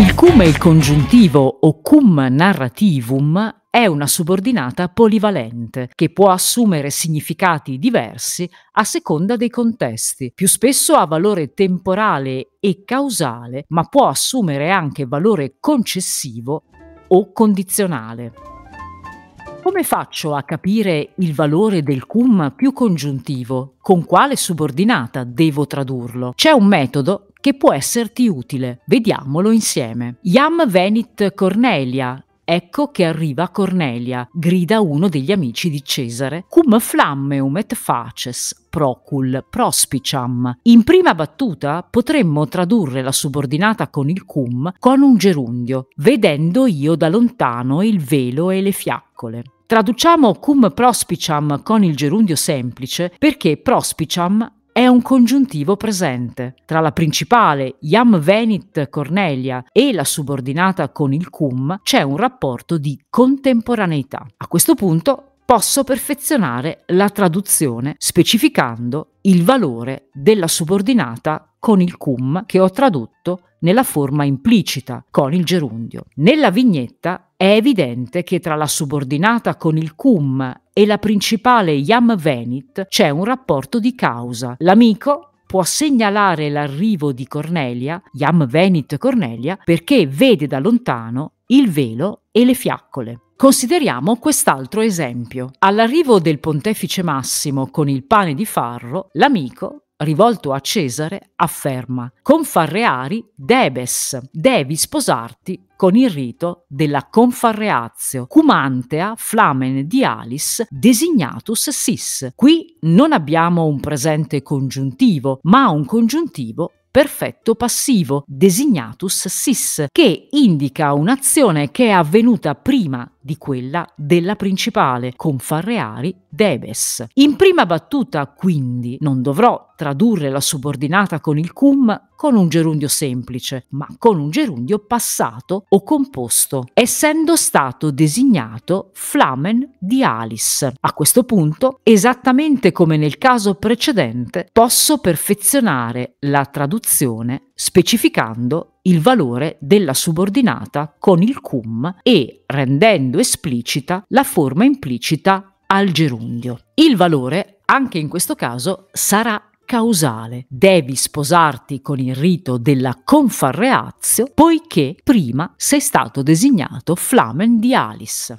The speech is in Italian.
Il cum è il congiuntivo o cum narrativum è una subordinata polivalente che può assumere significati diversi a seconda dei contesti. Più spesso ha valore temporale e causale, ma può assumere anche valore concessivo o condizionale. Come faccio a capire il valore del cum più congiuntivo? Con quale subordinata devo tradurlo? C'è un metodo che può esserti utile. Vediamolo insieme. Iam venit Cornelia. Ecco che arriva Cornelia, grida uno degli amici di Cesare. Cum flammeum et faces, procul, prospiciam. In prima battuta potremmo tradurre la subordinata con il cum con un gerundio, vedendo io da lontano il velo e le fiaccole. Traduciamo cum prospiciam con il gerundio semplice perché prospiciam è un congiuntivo presente. Tra la principale iam venit Cornelia e la subordinata con il cum c'è un rapporto di contemporaneità. A questo punto posso perfezionare la traduzione specificando il valore della subordinata con il cum che ho tradotto nella forma implicita con il gerundio. Nella vignetta è evidente che tra la subordinata con il cum e la principale iam venit c'è un rapporto di causa. L'amico può segnalare l'arrivo di Cornelia, iam venit Cornelia, perché vede da lontano il velo e le fiaccole. Consideriamo quest'altro esempio. All'arrivo del pontefice Massimo con il pane di farro, l'amico rivolto a Cesare, afferma Confarreari debes, devi sposarti con il rito della confarreazio, cumantea flamen dialis designatus sis. Qui non abbiamo un presente congiuntivo, ma un congiuntivo perfetto passivo, designatus sis, che indica un'azione che è avvenuta prima di quella della principale, con farreari debes. In prima battuta, quindi, non dovrò tradurre la subordinata con il cum con un gerundio semplice, ma con un gerundio passato o composto, essendo stato designato flamen di Alice. A questo punto, esattamente come nel caso precedente, posso perfezionare la traduzione specificando il valore della subordinata con il cum e rendendo esplicita la forma implicita al gerundio. Il valore, anche in questo caso, sarà causale. Devi sposarti con il rito della confarreazio poiché prima sei stato designato flamen di Alice.